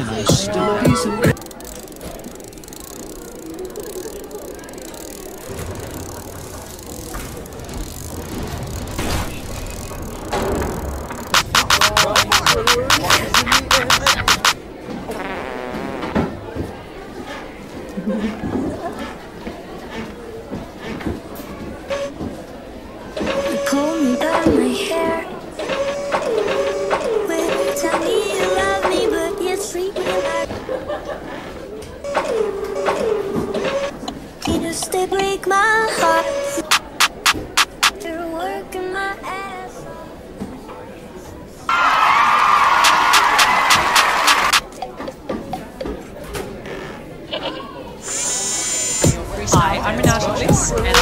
just they break my heart. You're working my ass. Hi, I'm Renata Bliss, and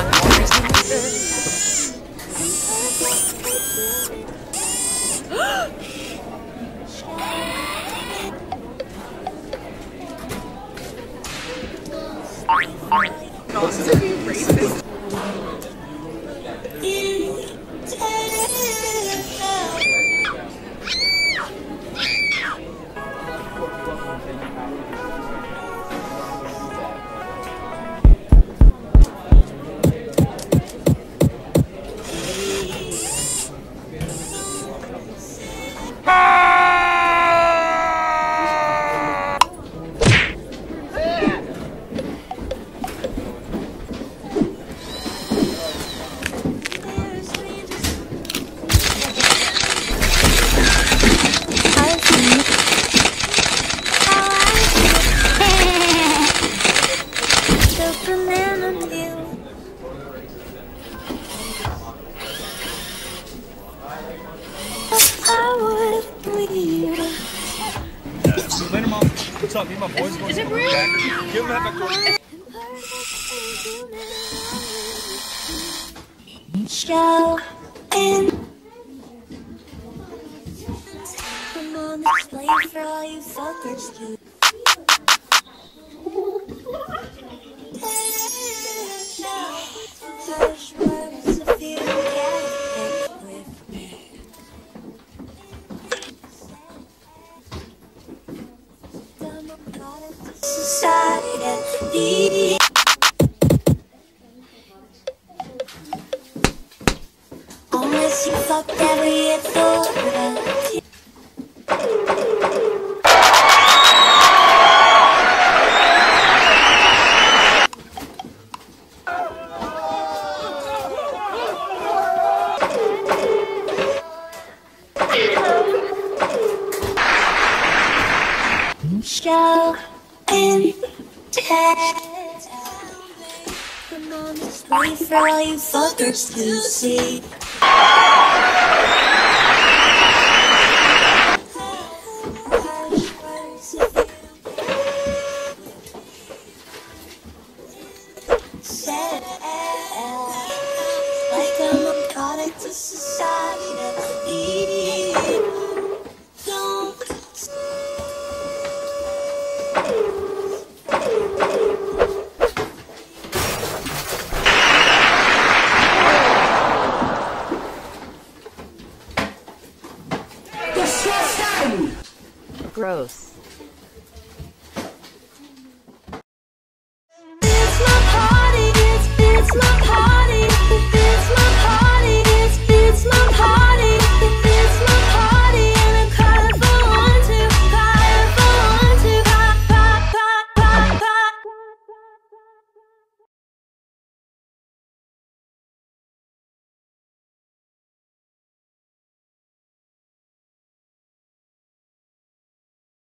I'm the president. I Later, mom. What's up? Me and my boys going to the back. Give him that back door. Show and I'm on display for all you fuckers Unless you fucked every authority. Show and I'm on for all you fuckers to see. gross.